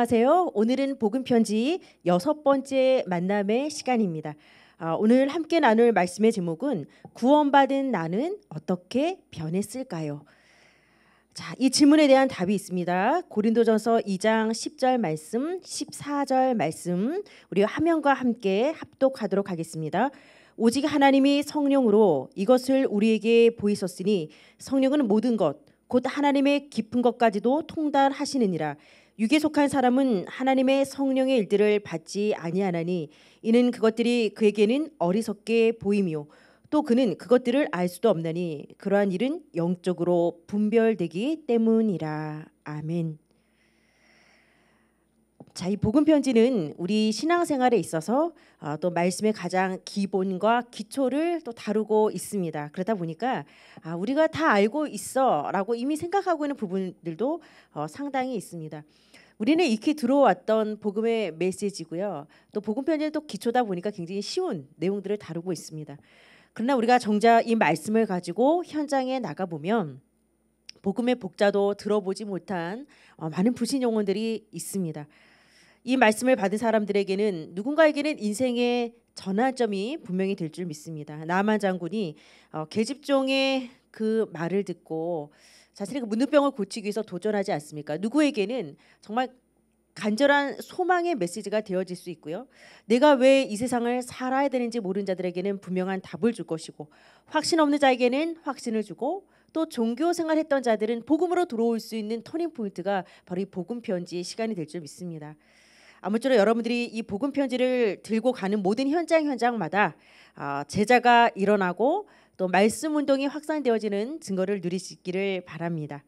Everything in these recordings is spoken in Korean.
안녕하세요. 오늘은 복음 편지 여섯 번째 만남의 시간입니다. 아, 오늘 함께 나눌 말씀의 제목은 구원받은 나는 어떻게 변했을까요? 자, 이 질문에 대한 답이 있습니다. 고린도전서 2장 10절 말씀, 14절 말씀 우리 화면과 함께 합독하도록 하겠습니다. 오직 하나님이 성령으로 이것을 우리에게 보이셨으니 성령은 모든 것, 곧 하나님의 깊은 것까지도 통달하시느니라. 육에 속한 사람은 하나님의 성령의 일들을 받지 아니하나니 이는 그것들이 그에게는 어리석게 보이며 또 그는 그것들을 알 수도 없나니 그러한 일은 영적으로 분별되기 때문이라 아멘. 자, 이 복음 편지는 우리 신앙생활에 있어서 어, 또 말씀의 가장 기본과 기초를 또 다루고 있습니다. 그러다 보니까 아, 우리가 다 알고 있어라고 이미 생각하고 있는 부분들도 어, 상당히 있습니다. 우리는 익히 들어왔던 복음의 메시지고요. 또 복음 편지는 또 기초다 보니까 굉장히 쉬운 내용들을 다루고 있습니다. 그러나 우리가 정작 이 말씀을 가지고 현장에 나가 보면 복음의 복자도 들어보지 못한 어, 많은 불신 영혼들이 있습니다. 이 말씀을 받은 사람들에게는 누군가에게는 인생의 전환점이 분명히 될 줄 믿습니다. 나만 장군이 어, 계집종의 그 말을 듣고 자신의 그 문둥병을 고치기 위해서 도전하지 않습니까? 누구에게는 정말 간절한 소망의 메시지가 되어질 수 있고요. 내가 왜 이 세상을 살아야 되는지 모르는 자들에게는 분명한 답을 줄 것이고 확신 없는 자에게는 확신을 주고 또 종교 생활했던 자들은 복음으로 들어올 수 있는 터닝 포인트가 바로 이 복음 편지의 시간이 될 줄 믿습니다. 아무쪼록 여러분들이 이 복음 편지를 들고 가는 모든 현장 현장마다 아, 제자가 일어나고 또 말씀 운동이 확산되어지는 증거를 누리시기를 바랍니다.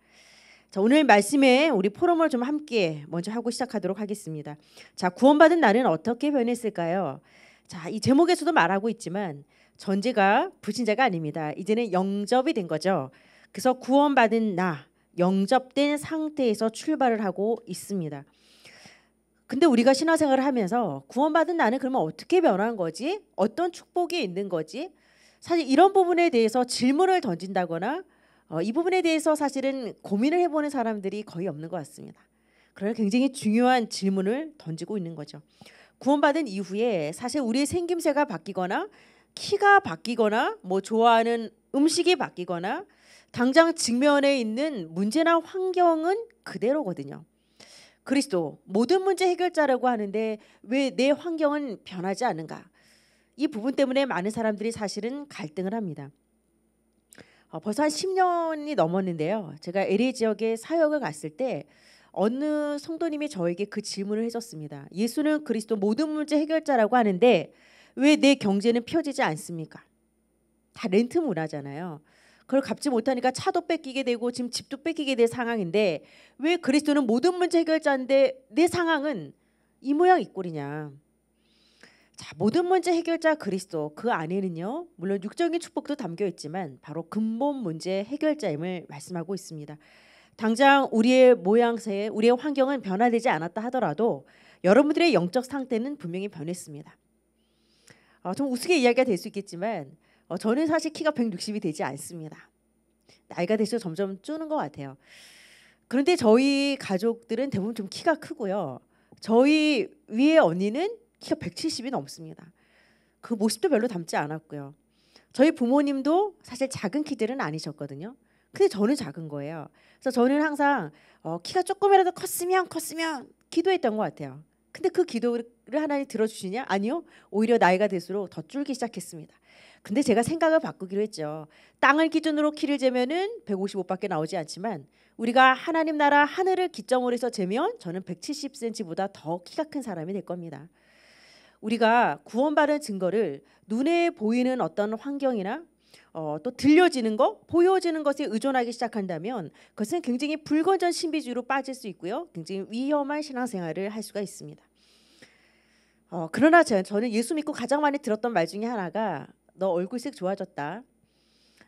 자, 오늘 말씀에 우리 포럼을 좀 함께 먼저 하고 시작하도록 하겠습니다. 자, 구원받은 나는 어떻게 변했을까요? 자, 이 제목에서도 말하고 있지만 전제가 불신자가 아닙니다. 이제는 영접이 된 거죠. 그래서 구원받은 나, 영접된 상태에서 출발을 하고 있습니다. 근데 우리가 신화생활을 하면서 구원받은 나는 그러면 어떻게 변한 거지? 어떤 축복이 있는 거지? 사실 이런 부분에 대해서 질문을 던진다거나 어, 이 부분에 대해서 사실은 고민을 해보는 사람들이 거의 없는 것 같습니다. 그러나 굉장히 중요한 질문을 던지고 있는 거죠. 구원받은 이후에 사실 우리의 생김새가 바뀌거나 키가 바뀌거나 뭐 좋아하는 음식이 바뀌거나 당장 직면에 있는 문제나 환경은 그대로거든요. 그리스도 모든 문제 해결자라고 하는데 왜 내 환경은 변하지 않는가? 이 부분 때문에 많은 사람들이 사실은 갈등을 합니다. 어, 벌써 한 10년이 넘었는데요. 제가 LA 지역에 사역을 갔을 때 어느 성도님이 저에게 그 질문을 해줬습니다. 예수는 그리스도 모든 문제 해결자라고 하는데 왜 내 경제는 펴지지 않습니까? 다 렌트 문화잖아요. 그걸 갚지 못하니까 차도 뺏기게 되고 지금 집도 뺏기게 될 상황인데 왜 그리스도는 모든 문제 해결자인데 내 상황은 이 모양 이 꼴이냐? 자, 모든 문제 해결자 그리스도 그 안에는요. 물론 육적인 축복도 담겨 있지만 바로 근본 문제 해결자임을 말씀하고 있습니다. 당장 우리의 모양새, 우리의 환경은 변화되지 않았다 하더라도 여러분들의 영적 상태는 분명히 변했습니다. 어, 좀 우스개 이야기가 될 수 있겠지만 어, 저는 사실 키가 160이 되지 않습니다. 나이가 들수록 점점 줄는 것 같아요. 그런데 저희 가족들은 대부분 좀 키가 크고요. 저희 위에 언니는 키가 170이 넘습니다. 그 모습도 별로 닮지 않았고요. 저희 부모님도 사실 작은 키들은 아니셨거든요. 근데 저는 작은 거예요. 그래서 저는 항상 어, 키가 조금이라도 컸으면 컸으면 기도했던 것 같아요. 근데 그 기도를 하나님 들어주시냐? 아니요. 오히려 나이가 들수록 더 줄기 시작했습니다. 근데 제가 생각을 바꾸기로 했죠. 땅을 기준으로 키를 재면은 155밖에 나오지 않지만 우리가 하나님 나라 하늘을 기점으로 해서 재면 저는 170cm보다 더 키가 큰 사람이 될 겁니다. 우리가 구원받은 증거를 눈에 보이는 어떤 환경이나 어, 또 들려지는 것, 보여지는 것에 의존하기 시작한다면 그것은 굉장히 불건전 신비주의로 빠질 수 있고요. 굉장히 위험한 신앙생활을 할 수가 있습니다. 어, 그러나 저는 예수 믿고 가장 많이 들었던 말 중에 하나가 너 얼굴색 좋아졌다.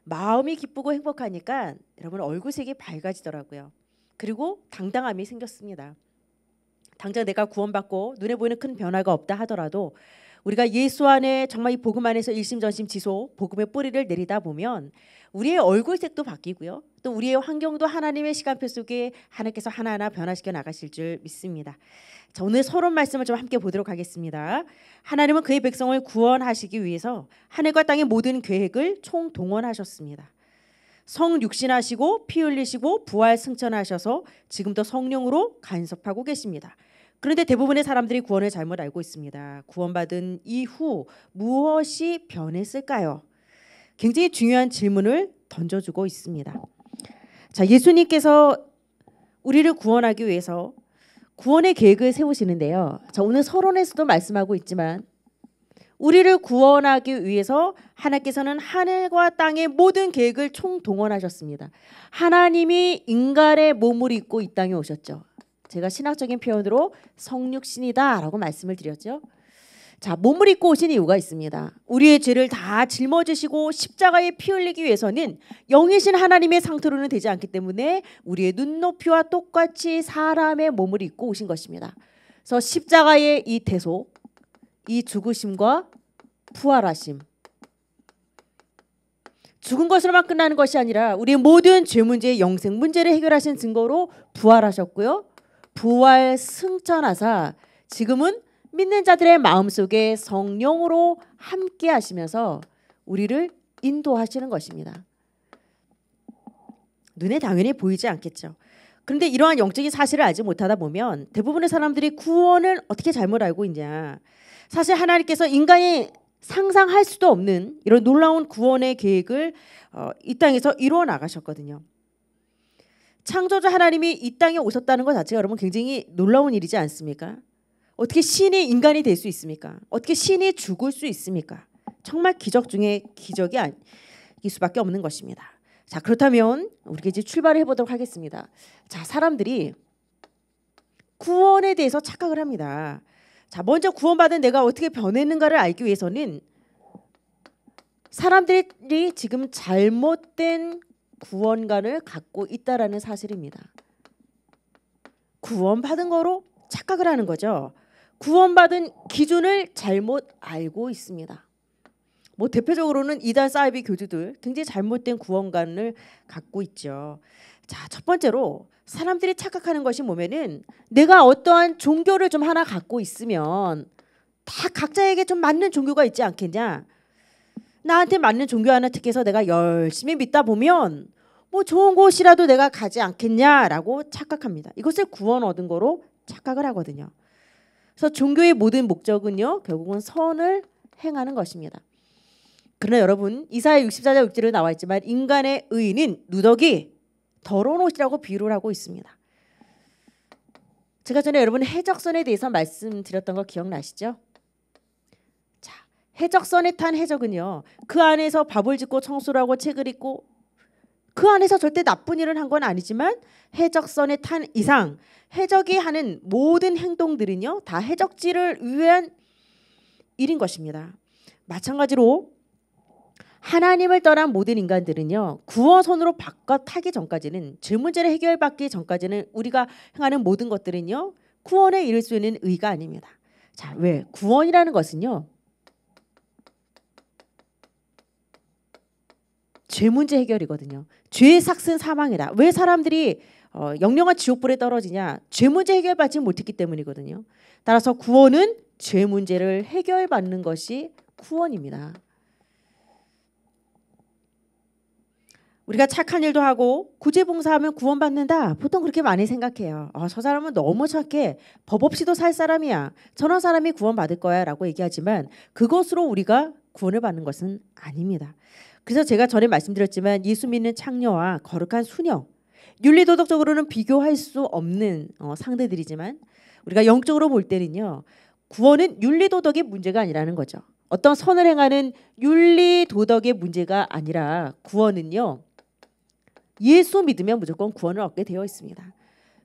마음이 기쁘고 행복하니까 여러분 얼굴색이 밝아지더라고요. 그리고 당당함이 생겼습니다. 당장 내가 구원받고 눈에 보이는 큰 변화가 없다 하더라도 우리가 예수 안에 정말 이 복음 안에서 일심전심 지소 복음의 뿌리를 내리다 보면 우리의 얼굴색도 바뀌고요. 또 우리의 환경도 하나님의 시간표 속에 하나님께서 하나하나 변화시켜 나가실 줄 믿습니다. 자, 오늘 서론 말씀을 좀 함께 보도록 하겠습니다. 하나님은 그의 백성을 구원하시기 위해서 하늘과 땅의 모든 계획을 총동원하셨습니다. 성 육신하시고 피 흘리시고 부활 승천하셔서 지금도 성령으로 간섭하고 계십니다. 그런데 대부분의 사람들이 구원을 잘못 알고 있습니다. 구원받은 이후 무엇이 변했을까요? 굉장히 중요한 질문을 던져주고 있습니다. 자, 예수님께서 우리를 구원하기 위해서 구원의 계획을 세우시는데요. 자, 오늘 서론에서도 말씀하고 있지만 우리를 구원하기 위해서 하나님께서는 하늘과 땅의 모든 계획을 총동원하셨습니다. 하나님이 인간의 몸을 입고 이 땅에 오셨죠. 제가 신학적인 표현으로 성육신이다라고 말씀을 드렸죠. 자, 몸을 입고 오신 이유가 있습니다. 우리의 죄를 다 짊어지시고 십자가에 피 흘리기 위해서는 영이신 하나님의 상태로는 되지 않기 때문에 우리의 눈높이와 똑같이 사람의 몸을 입고 오신 것입니다. 그래서 십자가의 이 대속, 이 죽으심과 부활하심, 죽은 것으로만 끝나는 것이 아니라 우리의 모든 죄 문제의 영생 문제를 해결하신 증거로 부활하셨고요. 부활 승천하사 지금은 믿는 자들의 마음속에 성령으로 함께 하시면서 우리를 인도하시는 것입니다. 눈에 당연히 보이지 않겠죠. 그런데 이러한 영적인 사실을 알지 못하다 보면 대부분의 사람들이 구원을 어떻게 잘못 알고 있냐. 사실 하나님께서 인간이 상상할 수도 없는 이런 놀라운 구원의 계획을 어, 이 땅에서 이루어 나가셨거든요. 창조주 하나님이 이 땅에 오셨다는 것 자체가 여러분 굉장히 놀라운 일이지 않습니까? 어떻게 신이 인간이 될 수 있습니까? 어떻게 신이 죽을 수 있습니까? 정말 기적 중에 기적이 아닐 수밖에 없는 것입니다. 자 그렇다면 우리가 이제 출발해 보도록 하겠습니다. 자 사람들이 구원에 대해서 착각을 합니다. 자 먼저 구원받은 내가 어떻게 변했는가를 알기 위해서는 사람들이 지금 잘못된 구원관을 갖고 있다라는 사실입니다. 구원받은 거로 착각을 하는 거죠. 구원받은 기준을 잘못 알고 있습니다. 뭐 대표적으로는 이단 사이비 교주들 굉장히 잘못된 구원관을 갖고 있죠. 자, 첫 번째로 사람들이 착각하는 것이 뭐면은 내가 어떠한 종교를 좀 하나 갖고 있으면 다 각자에게 좀 맞는 종교가 있지 않겠냐? 나한테 맞는 종교 하나 택해서 내가 열심히 믿다 보면 뭐 좋은 곳이라도 내가 가지 않겠냐라고 착각합니다. 이것을 구원 얻은 거로 착각을 하거든요. 그래서 종교의 모든 목적은요, 결국은 선을 행하는 것입니다. 그러나 여러분, 이사야 64장 6절에 나와 있지만 인간의 의는 누더기 더러운 옷이라고 비유를 하고 있습니다. 제가 전에 여러분 해적선에 대해서 말씀드렸던 거 기억나시죠? 자, 해적선에 탄 해적은요. 그 안에서 밥을 짓고 청소를 하고 책을 읽고 그 안에서 절대 나쁜 일을 한 건 아니지만 해적선에 탄 이상 해적이 하는 모든 행동들은요 다 해적지를 위한 일인 것입니다. 마찬가지로 하나님을 떠난 모든 인간들은요 구원선으로 바꿔 타기 전까지는 죄 문제를 해결받기 전까지는 우리가 행하는 모든 것들은요 구원에 이를 수 있는 의가 아닙니다. 자, 왜 구원이라는 것은요 죄 문제 해결이거든요. 죄의 삭은 사망이다. 왜 사람들이 어, 영영한 지옥불에 떨어지냐? 죄 문제 해결받지 못했기 때문이거든요. 따라서 구원은 죄 문제를 해결받는 것이 구원입니다. 우리가 착한 일도 하고 구제 봉사하면 구원받는다. 보통 그렇게 많이 생각해요. 어, 저 사람은 너무 착해. 법 없이도 살 사람이야. 저런 사람이 구원받을 거야 라고 얘기하지만 그것으로 우리가 구원을 받는 것은 아닙니다. 그래서 제가 전에 말씀드렸지만 예수 믿는 창녀와 거룩한 수녀 윤리 도덕적으로는 비교할 수 없는 어, 상대들이지만 우리가 영적으로 볼 때는요 구원은 윤리 도덕의 문제가 아니라는 거죠. 어떤 선을 행하는 윤리 도덕의 문제가 아니라 구원은요 예수 믿으면 무조건 구원을 얻게 되어 있습니다.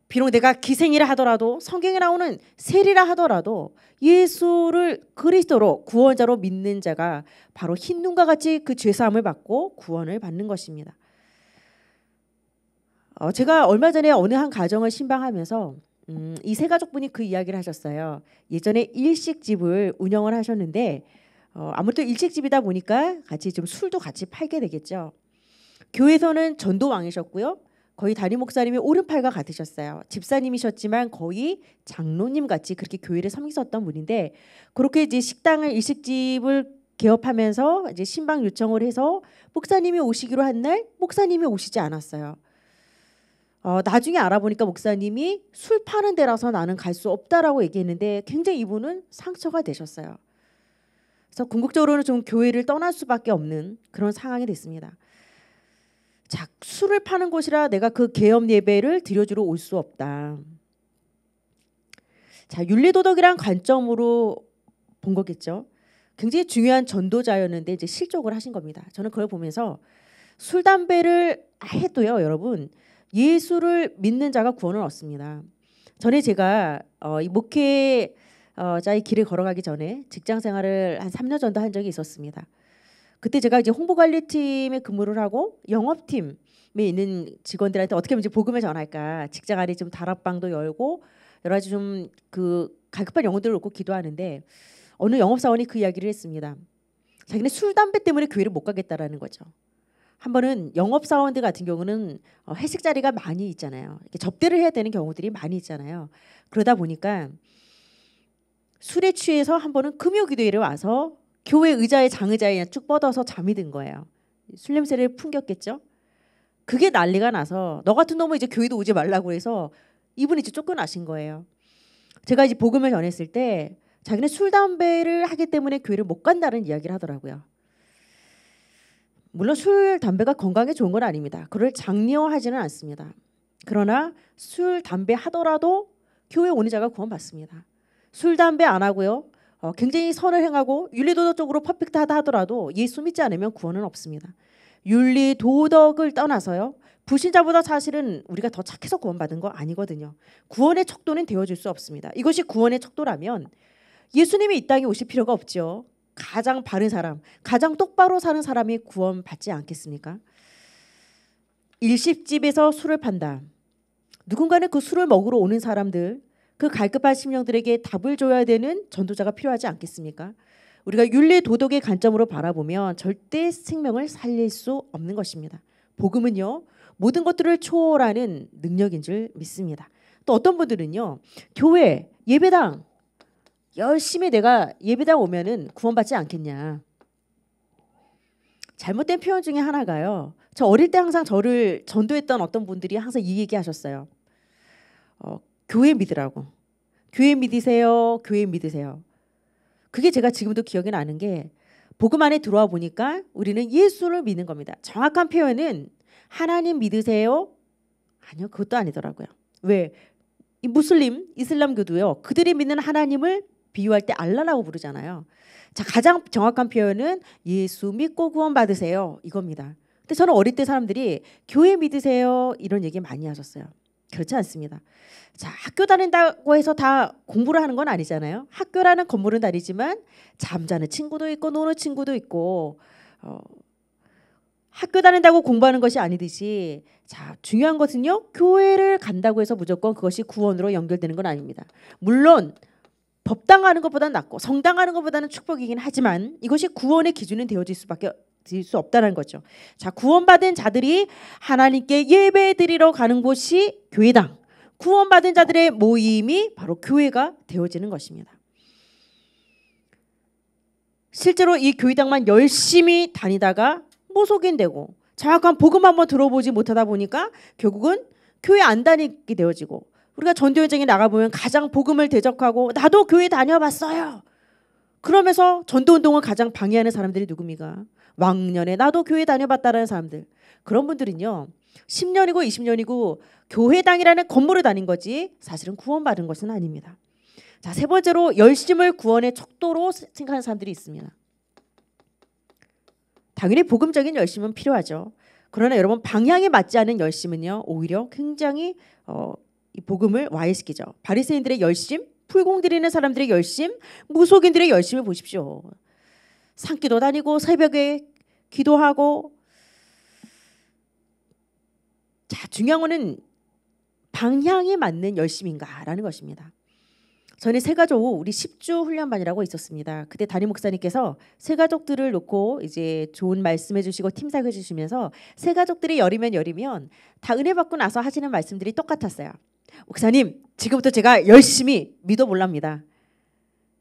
비록 내가 기생이라 하더라도 성경에 나오는 세리라 하더라도 예수를 그리스도로 구원자로 믿는 자가 바로 흰 눈과 같이 그 죄사함을 받고 구원을 받는 것입니다. 어, 제가 얼마 전에 어느 한 가정을 신방하면서 음, 이세 가족분이 그 이야기를 하셨어요. 예전에 일식집을 운영을 하셨는데 어, 아무래도 일식집이다 보니까 같이 좀 술도 같이 팔게 되겠죠. 교회에서는 전도왕이셨고요. 거의 담임 목사님이 오른팔과 같으셨어요. 집사님이셨지만 거의 장로님 같이 그렇게 교회를 섬기셨던 분인데 그렇게 이제 식당을 일식집을 개업하면서 이제 신방 요청을 해서 목사님이 오시기로 한 날 목사님이 오시지 않았어요. 어, 나중에 알아보니까 목사님이 술 파는 데라서 나는 갈 수 없다라고 얘기했는데 굉장히 이분은 상처가 되셨어요. 그래서 궁극적으로는 좀 교회를 떠날 수밖에 없는 그런 상황이 됐습니다. 자, 술을 파는 곳이라 내가 그 개업 예배를 드려주러 올 수 없다. 자, 윤리 도덕이란 관점으로 본 거겠죠. 굉장히 중요한 전도자였는데 이제 실족을 하신 겁니다. 저는 그걸 보면서 술 담배를 해도요, 여러분 예수를 믿는 자가 구원을 얻습니다. 전에 제가 어, 이 목회 어, 자의 길을 걸어가기 전에 직장 생활을 한 3년 정도 한 적이 있었습니다. 그때 제가 이제 홍보관리팀에 근무를 하고 영업팀에 있는 직원들한테 어떻게 하면 이제 복음을 전할까 직장 안에 좀 다락방도 열고 여러 가지 좀 그 갈급한 영혼들을 놓고 기도하는데 어느 영업사원이 그 이야기를 했습니다. 자기는 술 담배 때문에 교회를 못 가겠다라는 거죠. 한 번은 영업사원들 같은 경우는 어, 회식 자리가 많이 있잖아요. 접대를 해야 되는 경우들이 많이 있잖아요. 그러다 보니까 술에 취해서 한 번은 금요 기도일에 와서 교회 의자에 장의자에 쭉 뻗어서 잠이 든 거예요. 술 냄새를 풍겼겠죠. 그게 난리가 나서 너 같은 놈은 이제 교회도 오지 말라고 해서 이분이 이제 쫓겨나신 거예요. 제가 이제 복음을 전했을 때 자기는 술 담배를 하기 때문에 교회를 못 간다는 이야기를 하더라고요. 물론 술 담배가 건강에 좋은 건 아닙니다. 그를 장려하지는 않습니다. 그러나 술 담배 하더라도 교회 오는 자가 구원받습니다. 술 담배 안 하고요. 어, 굉장히 선을 행하고 윤리도덕적으로 퍼펙트하다 하더라도 예수 믿지 않으면 구원은 없습니다. 윤리 도덕을 떠나서요. 불신자보다 사실은 우리가 더 착해서 구원받은 거 아니거든요. 구원의 척도는 되어줄 수 없습니다. 이것이 구원의 척도라면 예수님이 이 땅에 오실 필요가 없죠. 가장 바른 사람, 가장 똑바로 사는 사람이 구원받지 않겠습니까? 일식집에서 술을 판다. 누군가는 그 술을 먹으러 오는 사람들, 그 갈급한 심령들에게 답을 줘야 되는 전도자가 필요하지 않겠습니까? 우리가 윤리 도덕의 관점으로 바라보면 절대 생명을 살릴 수 없는 것입니다. 복음은요 모든 것들을 초월하는 능력인 줄 믿습니다. 또 어떤 분들은요 교회 예배당 열심히 내가 예배당 오면은 구원받지 않겠냐. 잘못된 표현 중에 하나가요. 저 어릴 때 항상 저를 전도했던 어떤 분들이 항상 이 얘기하셨어요. 어, 교회 믿으라고. 교회 믿으세요. 교회 믿으세요. 그게 제가 지금도 기억이 나는 게 복음 안에 들어와 보니까 우리는 예수를 믿는 겁니다. 정확한 표현은 하나님 믿으세요? 아니요, 그것도 아니더라고요. 왜? 이 무슬림, 이슬람교도요. 그들이 믿는 하나님을 비유할 때 알라라고 부르잖아요. 자, 가장 정확한 표현은 예수 믿고 구원 받으세요. 이겁니다. 근데 저는 어릴 때 사람들이 교회 믿으세요. 이런 얘기 많이 하셨어요. 그렇지 않습니다. 자, 학교 다닌다고 해서 다 공부를 하는 건 아니잖아요. 학교라는 건물은 다르지만 잠자는 친구도 있고 노는 친구도 있고 어, 학교 다닌다고 공부하는 것이 아니듯이 자 중요한 것은요 교회를 간다고 해서 무조건 그것이 구원으로 연결되는 건 아닙니다. 물론 법당하는 것보다는 낫고 성당하는 것보다는 축복이긴 하지만 이것이 구원의 기준은 되어질 수밖에 수 없다는 거죠. 자 구원받은 자들이 하나님께 예배드리러 가는 곳이 교회당. 구원받은 자들의 모임이 바로 교회가 되어지는 것입니다. 실제로 이 교회당만 열심히 다니다가 모속인 되고 정확한 복음 한번 들어보지 못하다 보니까 결국은 교회 안 다니게 되어지고 우리가 전도 여정에 나가 보면 가장 복음을 대적하고 나도 교회 다녀봤어요. 그러면서 전도 운동을 가장 방해하는 사람들이 누굽니까? 왕년에 나도 교회 다녀봤다라는 사람들. 그런 분들은요. 10년이고 20년이고 교회당이라는 건물을 다닌 거지 사실은 구원받은 것은 아닙니다. 자, 세 번째로 열심을 구원의 척도로 생각하는 사람들이 있습니다. 당연히 복음적인 열심은 필요하죠. 그러나 여러분 방향에 맞지 않은 열심은요 오히려 굉장히 어, 이 복음을 와해시키죠. 바리새인들의 열심, 풀공 드리는 사람들의 열심, 무속인들의 열심을 보십시오. 산기도 다니고 새벽에 기도하고 자 중요한 거는 방향이 맞는 열심인가라는 것입니다. 전에 세 가족 우리 10주 훈련반이라고 있었습니다. 그때 담임 목사님께서 세 가족들을 놓고 이제 좋은 말씀해 주시고 팀사해 주시면서 세 가족들이 열이면 열이면 다 은혜 받고 나서 하시는 말씀들이 똑같았어요. 목사님, 지금부터 제가 열심히 믿어 볼랍니다.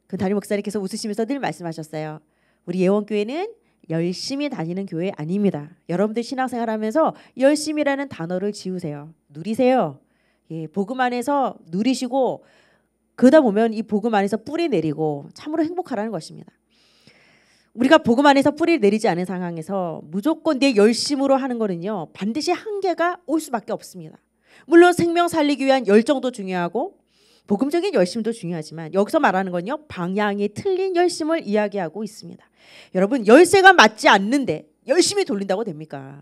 그 담임 목사님께서 웃으시면서 늘 말씀하셨어요. 우리 예원교회는 열심히 다니는 교회 아닙니다. 여러분들 신앙생활 하면서 열심이라는 단어를 지우세요. 누리세요. 예, 복음 안에서 누리시고 그러다 보면 이 복음 안에서 뿌리 내리고 참으로 행복하라는 것입니다. 우리가 복음 안에서 뿌리를 내리지 않은 상황에서 무조건 내 열심으로 하는 거는요 반드시 한계가 올 수밖에 없습니다. 물론 생명 살리기 위한 열정도 중요하고 복음적인 열심도 중요하지만 여기서 말하는 건요 방향이 틀린 열심을 이야기하고 있습니다. 여러분 열쇠가 맞지 않는데 열심히 돌린다고 됩니까?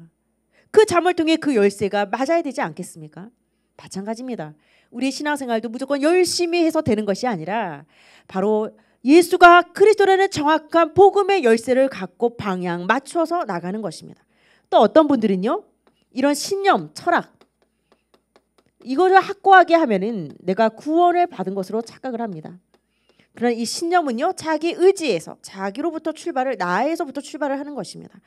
그 잠을 통해 그 열쇠가 맞아야 되지 않겠습니까? 마찬가지입니다. 우리의 신앙생활도 무조건 열심히 해서 되는 것이 아니라 바로 예수가 그리스도라는 정확한 복음의 열쇠를 갖고 방향 맞춰서 나가는 것입니다. 또 어떤 분들은요. 이런 신념, 철학 이거를 확고하게 하면은 내가 구원을 받은 것으로 착각을 합니다. 그러나 이 신념은요. 자기 의지에서 자기로부터 출발을 나에서부터 출발을 하는 것입니다.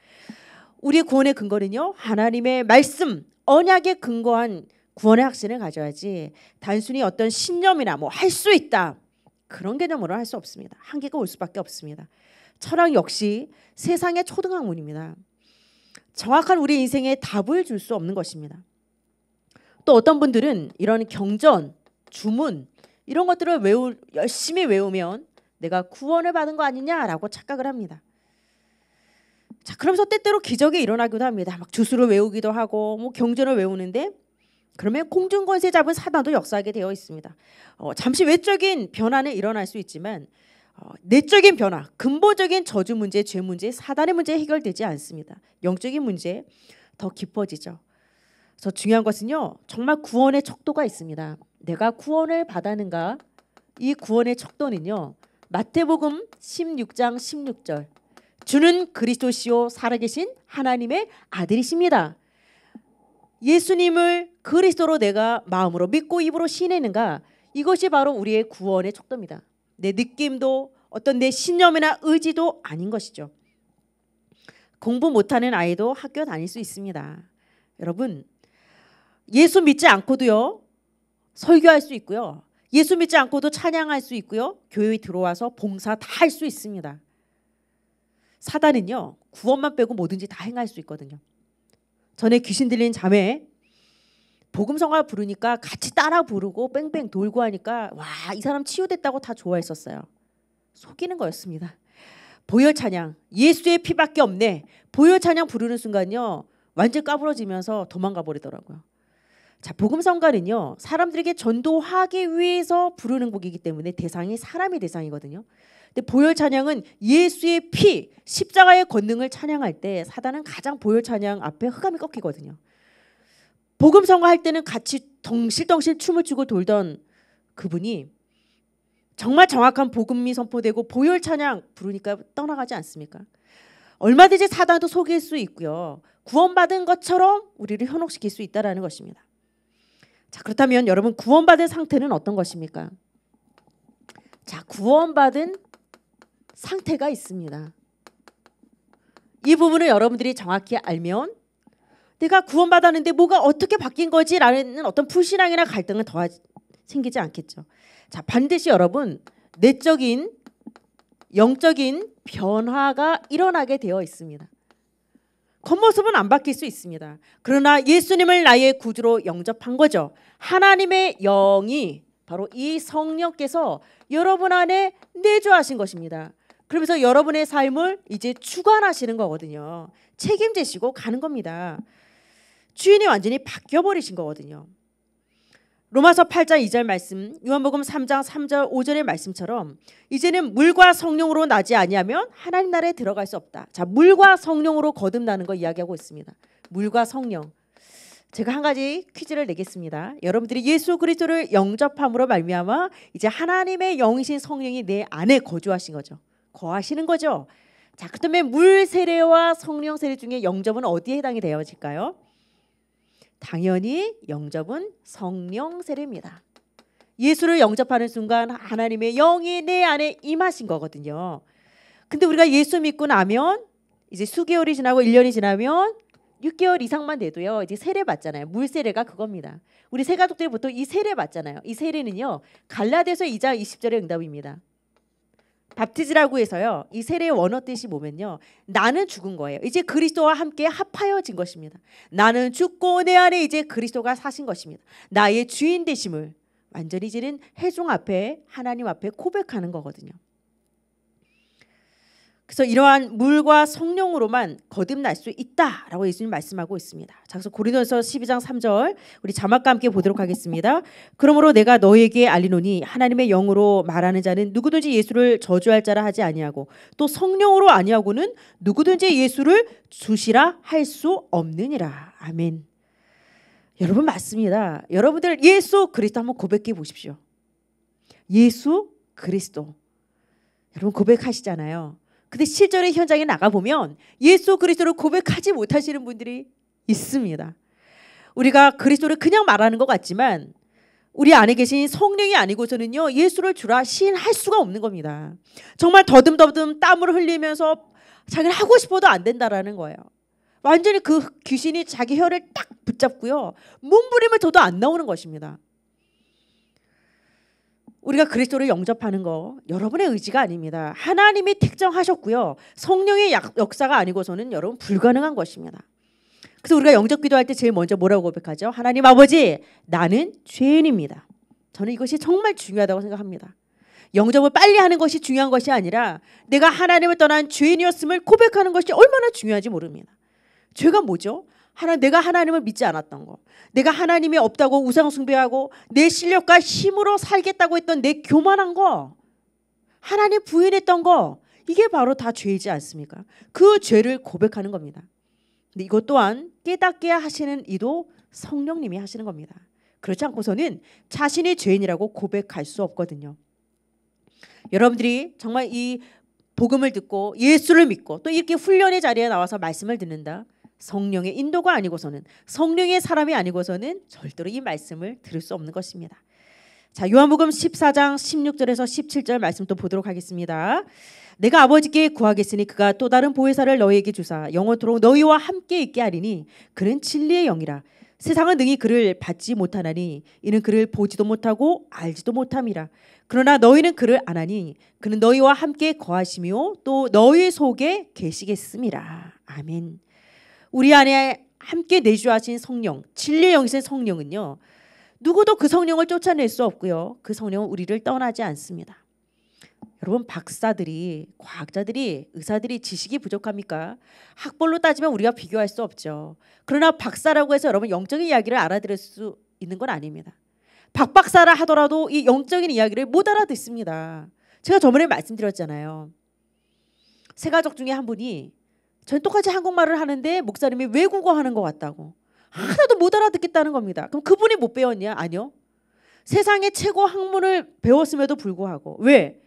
우리 구원의 근거는요. 하나님의 말씀, 언약에 근거한 구원의 확신을 가져야지 단순히 어떤 신념이나 뭐 할 수 있다 그런 개념으로 할 수 없습니다. 한계가 올 수밖에 없습니다. 철학 역시 세상의 초등학문입니다. 정확한 우리 인생에 답을 줄 수 없는 것입니다. 또 어떤 분들은 이런 경전, 주문 이런 것들을 외우 열심히 외우면 내가 구원을 받은 거 아니냐라고 착각을 합니다. 자, 그러면서 때때로 기적이 일어나기도 합니다. 막 주수를 외우기도 하고 뭐 경전을 외우는데 그러면 공중권세 잡은 사단도 역사하게 되어 있습니다. 어, 잠시 외적인 변화는 일어날 수 있지만 어, 내적인 변화, 근본적인 저주 문제, 죄 문제, 사단의 문제 해결되지 않습니다. 영적인 문제 더 깊어지죠. 그래서 중요한 것은요, 정말 구원의 척도가 있습니다. 내가 구원을 받았는가? 이 구원의 척도는요, 마태복음 16장 16절. 주는 그리스도시요 살아계신 하나님의 아들이십니다. 예수님을 그리스도로 내가 마음으로 믿고 입으로 신내는가 이것이 바로 우리의 구원의 척도입니다. 내 느낌도 어떤 내 신념이나 의지도 아닌 것이죠. 공부 못하는 아이도 학교 다닐 수 있습니다. 여러분 예수 믿지 않고도요 설교할 수 있고요. 예수 믿지 않고도 찬양할 수 있고요. 교회에 들어와서 봉사 다 할 수 있습니다. 사단은요 구원만 빼고 뭐든지 다 행할 수 있거든요. 전에 귀신 들린 자매 복음성가 부르니까 같이 따라 부르고 뺑뺑 돌고 하니까 와 이 사람 치유됐다고 다 좋아했었어요. 속이는 거였습니다. 보혈 찬양 예수의 피밖에 없네. 보혈 찬양 부르는 순간요 완전 까부러지면서 도망가 버리더라고요. 자 복음 성가는요 사람들에게 전도하기 위해서 부르는 곡이기 때문에 대상이 사람이 대상이거든요. 근데 보혈 찬양은 예수의 피, 십자가의 권능을 찬양할 때 사단은 가장 보혈 찬양 앞에 흑암이 꺾이거든요. 복음 선거할 때는 같이 덩실덩실 춤을 추고 돌던 그분이 정말 정확한 복음이 선포되고 보혈 찬양 부르니까 떠나가지 않습니까? 얼마든지 사단도 속일 수 있고요. 구원받은 것처럼 우리를 현혹시킬 수 있다라는 것입니다. 자, 그렇다면 여러분 구원받은 상태는 어떤 것입니까? 자, 구원받은 상태가 있습니다. 이 부분을 여러분들이 정확히 알면 내가 구원받았는데 뭐가 어떻게 바뀐 거지라는 어떤 불신앙이나 갈등은 더 생기지 않겠죠. 자, 반드시 여러분 내적인 영적인 변화가 일어나게 되어 있습니다. 겉모습은 안 바뀔 수 있습니다. 그러나 예수님을 나의 구주로 영접한 거죠. 하나님의 영이 바로 이 성령께서 여러분 안에 내주하신 것입니다. 그러면서 여러분의 삶을 이제 주관하시는 거거든요. 책임지시고 가는 겁니다. 주인이 완전히 바뀌어 버리신 거거든요. 로마서 8장 2절 말씀, 요한복음 3장 3절 5절의 말씀처럼 이제는 물과 성령으로 나지 아니하면 하나님 나라에 들어갈 수 없다. 자, 물과 성령으로 거듭나는 거 이야기하고 있습니다. 물과 성령. 제가 한 가지 퀴즈를 내겠습니다. 여러분들이 예수 그리스도를 영접함으로 말미암아 이제 하나님의 영이신 성령이 내 안에 거주하신 거죠. 거하시는 거죠. 자, 그렇다면 물 세례와 성령 세례 중에 영접은 어디에 해당이 되어질까요? 당연히 영접은 성령 세례입니다. 예수를 영접하는 순간 하나님의 영이 내 안에 임하신 거거든요. 근데 우리가 예수 믿고 나면 이제 수개월이 지나고 1년이 지나면 6개월 이상만 돼도요. 이제 세례 받잖아요. 물 세례가 그겁니다. 우리 세 가족들이 보통 이 세례 받잖아요. 이 세례는요. 갈라디아서 2장 20절의 응답입니다. 밥티즈라고 해서요. 이 세례의 원어 뜻이 뭐면요. 나는 죽은 거예요. 이제 그리스도와 함께 합하여진 것입니다. 나는 죽고 내 안에 이제 그리스도가 사신 것입니다. 나의 주인 되심을 완전히 이제는 해종 앞에 하나님 앞에 고백하는 거거든요. 그래서 이러한 물과 성령으로만 거듭날 수 있다라고 예수님 말씀하고 있습니다. 자, 그래서 고린도서 12장 3절 우리 자막과 함께 보도록 하겠습니다. 그러므로 내가 너에게 알리노니 하나님의 영으로 말하는 자는 누구든지 예수를 저주할 자라 하지 아니하고 또 성령으로 아니하고는 누구든지 예수를 주시라 할 수 없느니라. 아멘. 여러분 맞습니다. 여러분들 예수 그리스도 한번 고백해 보십시오. 예수 그리스도. 여러분 고백하시잖아요. 근데 실제로 현장에 나가 보면 예수 그리스도를 고백하지 못하시는 분들이 있습니다. 우리가 그리스도를 그냥 말하는 것 같지만 우리 안에 계신 성령이 아니고서는요 예수를 주라 시인할 수가 없는 겁니다. 정말 더듬더듬 땀을 흘리면서 자기를 하고 싶어도 안 된다라는 거예요. 완전히 그 귀신이 자기 혀를 딱 붙잡고요 몸부림을 둬도 안 나오는 것입니다. 우리가 그리스도를 영접하는 거 여러분의 의지가 아닙니다. 하나님이 택정하셨고요. 성령의 역사가 아니고서는 여러분 불가능한 것입니다. 그래서 우리가 영접 기도할 때 제일 먼저 뭐라고 고백하죠? 하나님 아버지, 나는 죄인입니다. 저는 이것이 정말 중요하다고 생각합니다. 영접을 빨리 하는 것이 중요한 것이 아니라 내가 하나님을 떠난 죄인이었음을 고백하는 것이 얼마나 중요한지 모릅니다. 죄가 뭐죠? 하나 내가 하나님을 믿지 않았던 거. 내가 하나님이 없다고 우상 숭배하고 내 실력과 힘으로 살겠다고 했던 내 교만한 거. 하나님 부인했던 거. 이게 바로 다 죄이지 않습니까? 그 죄를 고백하는 겁니다. 근데 이것 또한 깨닫게 하시는 이도 성령님이 하시는 겁니다. 그렇지 않고서는 자신이 죄인이라고 고백할 수 없거든요. 여러분들이 정말 이 복음을 듣고 예수를 믿고 또 이렇게 훈련의 자리에 나와서 말씀을 듣는다. 성령의 인도가 아니고서는 성령의 사람이 아니고서는 절대로 이 말씀을 들을 수 없는 것입니다. 자, 요한복음 14장 16절에서 17절 말씀 또 보도록 하겠습니다. 내가 아버지께 구하겠으니 그가 또 다른 보혜사를 너희에게 주사 영원토록 너희와 함께 있게 하리니 그는 진리의 영이라 세상은 능히 그를 받지 못하나니 이는 그를 보지도 못하고 알지도 못함이라 그러나 너희는 그를 아나니 그는 너희와 함께 거하시며 또 너희 속에 계시겠음이라 아멘. 우리 안에 함께 내주하신 성령, 진리의 영이신 성령은요. 누구도 그 성령을 쫓아낼 수 없고요. 그 성령은 우리를 떠나지 않습니다. 여러분 박사들이 과학자들이 의사들이 지식이 부족합니까? 학벌로 따지면 우리가 비교할 수 없죠. 그러나 박사라고 해서 여러분 영적인 이야기를 알아들을 수 있는 건 아닙니다. 박 박사라 하더라도 이 영적인 이야기를 못 알아듣습니다. 제가 저번에 말씀드렸잖아요. 세 가족 중에 한 분이 전 똑같이 한국말을 하는데 목사님이 외국어 하는 것 같다고 하나도 못 알아듣겠다는 겁니다. 그럼 그분이 못 배웠냐? 아니요. 세상의 최고 학문을 배웠음에도 불구하고 왜?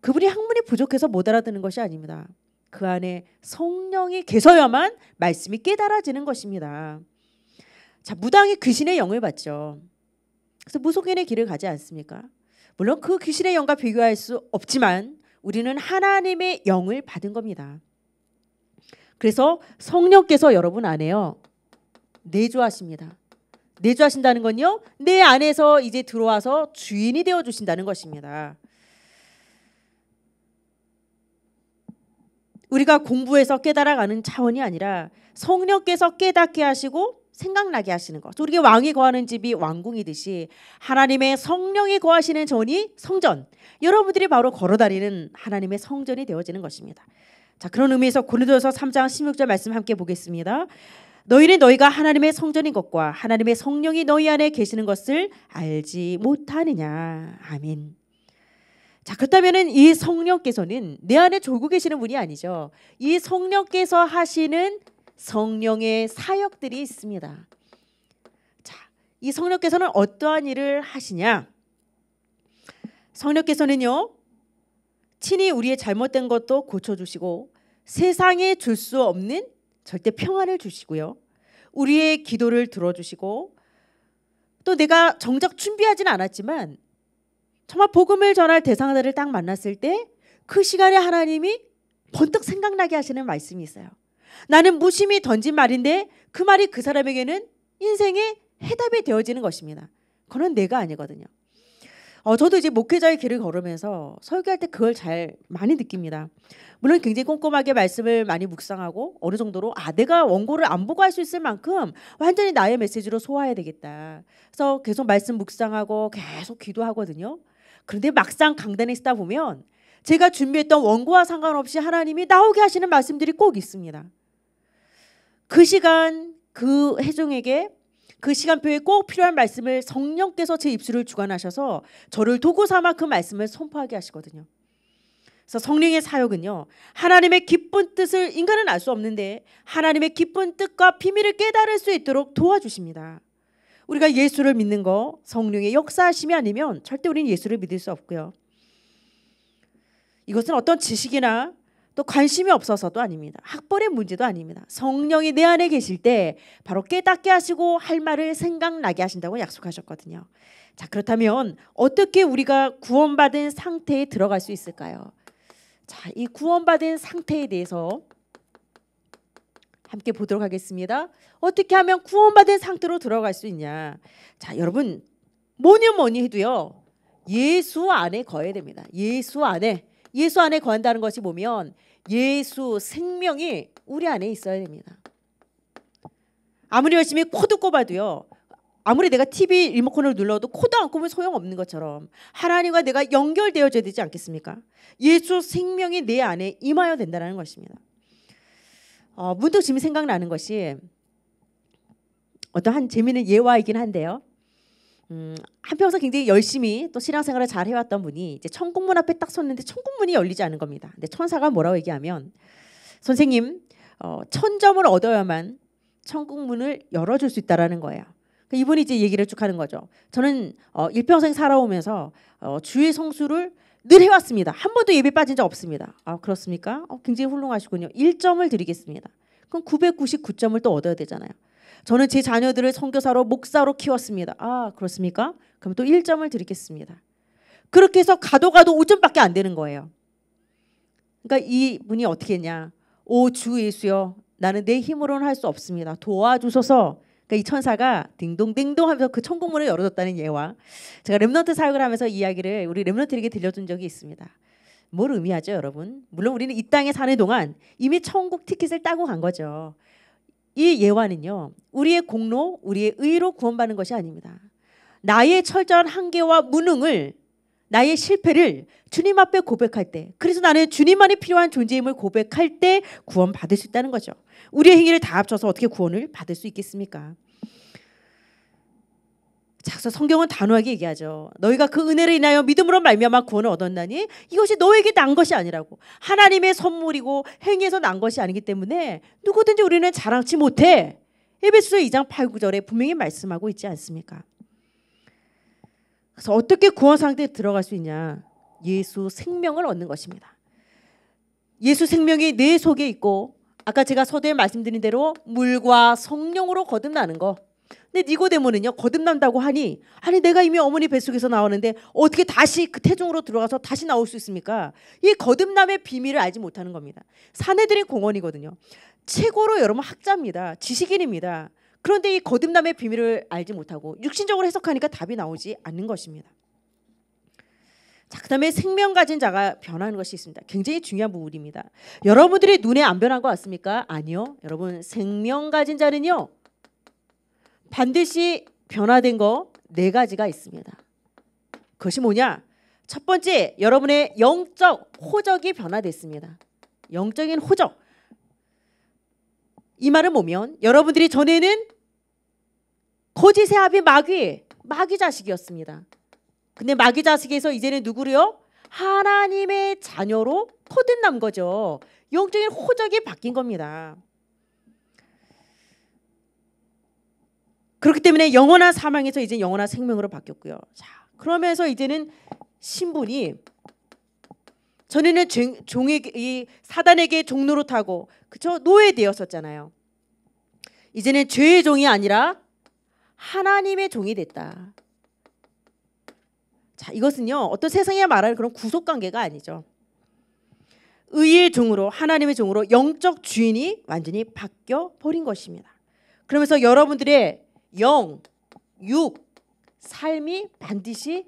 그분이 학문이 부족해서 못 알아듣는 것이 아닙니다. 그 안에 성령이 계셔야만 말씀이 깨달아지는 것입니다. 자, 무당이 귀신의 영을 받죠. 그래서 무속인의 길을 가지 않습니까? 물론 그 귀신의 영과 비교할 수 없지만 우리는 하나님의 영을 받은 겁니다. 그래서 성령께서 여러분 안에요. 내주하십니다. 내주하신다는 건요. 내 안에서 이제 들어와서 주인이 되어 주신다는 것입니다. 우리가 공부해서 깨달아가는 차원이 아니라 성령께서 깨닫게 하시고 생각나게 하시는 것. 우리가 왕이 거하는 집이 왕궁이듯이 하나님의 성령이 거하시는 전이 성전. 여러분들이 바로 걸어다니는 하나님의 성전이 되어지는 것입니다. 자, 그런 의미에서 고린도서 3장 16절 말씀 함께 보겠습니다. 너희는 너희가 하나님의 성전인 것과 하나님의 성령이 너희 안에 계시는 것을 알지 못하느냐. 아멘. 자, 그렇다면은 이 성령께서는 내 안에 졸고 계시는 분이 아니죠. 이 성령께서 하시는 성령의 사역들이 있습니다. 자, 이 성령께서는 어떠한 일을 하시냐? 성령께서는요. 친히 우리의 잘못된 것도 고쳐주시고 세상에 줄 수 없는 절대 평안을 주시고요. 우리의 기도를 들어주시고 또 내가 정작 준비하지는 않았지만 정말 복음을 전할 대상자를 딱 만났을 때 그 시간에 하나님이 번뜩 생각나게 하시는 말씀이 있어요. 나는 무심히 던진 말인데 그 말이 그 사람에게는 인생의 해답이 되어지는 것입니다. 그건 내가 아니거든요. 어, 저도 이제 목회자의 길을 걸으면서 설교할 때 그걸 잘 많이 느낍니다. 물론 굉장히 꼼꼼하게 말씀을 많이 묵상하고 어느 정도로 아 내가 원고를 안 보고 할 수 있을 만큼 완전히 나의 메시지로 소화해야 되겠다. 그래서 계속 말씀 묵상하고 계속 기도하거든요. 그런데 막상 강단에 있다 보면 제가 준비했던 원고와 상관없이 하나님이 나오게 하시는 말씀들이 꼭 있습니다. 그 시간 그 회중에게 그 시간표에 꼭 필요한 말씀을 성령께서 제 입술을 주관하셔서 저를 도구 삼아 그 말씀을 선포하게 하시거든요. 그래서 성령의 사역은요. 하나님의 기쁜 뜻을 인간은 알 수 없는데 하나님의 기쁜 뜻과 비밀을 깨달을 수 있도록 도와주십니다. 우리가 예수를 믿는 거 성령의 역사하심이 아니면 절대 우리는 예수를 믿을 수 없고요. 이것은 어떤 지식이나 또 관심이 없어서도 아닙니다. 학벌의 문제도 아닙니다. 성령이 내 안에 계실 때 바로 깨닫게 하시고 할 말을 생각나게 하신다고 약속하셨거든요. 자, 그렇다면 어떻게 우리가 구원받은 상태에 들어갈 수 있을까요? 자, 이 구원받은 상태에 대해서 함께 보도록 하겠습니다. 어떻게 하면 구원받은 상태로 들어갈 수 있냐? 자, 여러분 뭐니 뭐니 해도요. 예수 안에 거해야 됩니다. 예수 안에 예수 안에 거한다는 것이 보면 예수 생명이 우리 안에 있어야 됩니다. 아무리 열심히 코드 꼽아도요. 아무리 내가 TV 리모컨을 눌러도 코드 안 꼽으면 소용없는 것처럼 하나님과 내가 연결되어져야 되지 않겠습니까? 예수 생명이 내 안에 임하여 된다는 것입니다. 어, 문득 지금 생각나는 것이 어떤 한 재미있는 예화이긴 한데요. 음, 한평생 굉장히 열심히 또 신앙생활을 잘 해왔던 분이 이제 천국문 앞에 딱 섰는데 천국문이 열리지 않은 겁니다. 근데 천사가 뭐라고 얘기하면 선생님 어, 천 점을 얻어야만 천국문을 열어줄 수 있다라는 거예요. 그러니까 이분이 이제 얘기를 쭉 하는 거죠. 저는 어, 일평생 살아오면서 어, 주의 성수를 늘 해왔습니다. 한 번도 예배 빠진 적 없습니다. 아 그렇습니까? 어, 굉장히 훌륭하시군요. 1점을 드리겠습니다. 그럼 999점을 또 얻어야 되잖아요. 저는 제 자녀들을 선교사로 목사로 키웠습니다. 아 그렇습니까? 그럼 또 1점을 드리겠습니다. 그렇게 해서 가도 가도 5점밖에 안 되는 거예요. 그러니까 이 분이 어떻게 했냐? 오 주 예수여 나는 내 힘으로는 할 수 없습니다. 도와주소서. 그러니까 이 천사가 딩동딩동 하면서 그 천국문을 열어줬다는 예와 제가 렘넌트 사역을 하면서 이야기를 우리 렘넌트에게 들려준 적이 있습니다. 뭘 의미하죠, 여러분? 물론 우리는 이 땅에 사는 동안 이미 천국 티켓을 따고 간 거죠. 이 예화는요. 우리의 공로, 우리의 의로 구원받는 것이 아닙니다. 나의 철저한 한계와 무능을 나의 실패를 주님 앞에 고백할 때 그래서 나는 주님만이 필요한 존재임을 고백할 때 구원받을 수 있다는 거죠. 우리의 행위를 다 합쳐서 어떻게 구원을 받을 수 있겠습니까? 자, 그래서 성경은 단호하게 얘기하죠. 너희가 그 은혜를 인하여 믿음으로 말미암아 구원을 얻었나니 이것이 너에게 난 것이 아니라고. 하나님의 선물이고 행위에서 난 것이 아니기 때문에 누구든지 우리는 자랑치 못해. 에베소 2장 8, 9절에 분명히 말씀하고 있지 않습니까? 그래서 어떻게 구원 상태에 들어갈 수 있냐? 예수 생명을 얻는 것입니다. 예수 생명이 내 속에 있고 아까 제가 서두에 말씀드린 대로 물과 성령으로 거듭나는 거. 근데 니고데모는요 거듭난다고 하니 아니 내가 이미 어머니 뱃속에서 나오는데 어떻게 다시 그 태중으로 들어가서 다시 나올 수 있습니까? 이 거듭남의 비밀을 알지 못하는 겁니다. 사내들의 공헌이거든요. 최고로 여러분 학자입니다. 지식인입니다. 그런데 이 거듭남의 비밀을 알지 못하고 육신적으로 해석하니까 답이 나오지 않는 것입니다. 자, 그 다음에 생명 가진 자가 변하는 것이 있습니다. 굉장히 중요한 부분입니다. 여러분들의 눈에 안 변한 것 같습니까? 아니요. 여러분 생명 가진 자는요. 반드시 변화된 거 네 가지가 있습니다. 그것이 뭐냐? 첫 번째, 여러분의 영적 호적이 변화됐습니다. 영적인 호적. 이 말은 뭐면 여러분들이 전에는 거짓의 합이 마귀, 마귀 자식이었습니다. 근데 마귀 자식에서 이제는 누구로요? 하나님의 자녀로 거듭난 거죠. 영적인 호적이 바뀐 겁니다. 그렇기 때문에 영원한 사망에서 이제 영원한 생명으로 바뀌었고요. 자, 그러면서 이제는 신분이 전에는 종의 이 사단에게 종로로 타고 그쵸 노예되었었잖아요. 이제는 죄의 종이 아니라 하나님의 종이 됐다. 자, 이것은요. 어떤 세상에 말할 그런 구속 관계가 아니죠. 의의 종으로 하나님의 종으로 영적 주인이 완전히 바뀌어 버린 것입니다. 그러면서 여러분들의 영, 육, 삶이 반드시